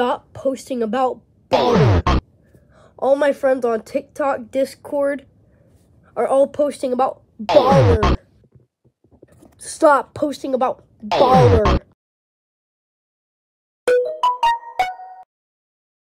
Stop posting about baller. All my friends on TikTok, Discord are all posting about baller. Stop posting about baller.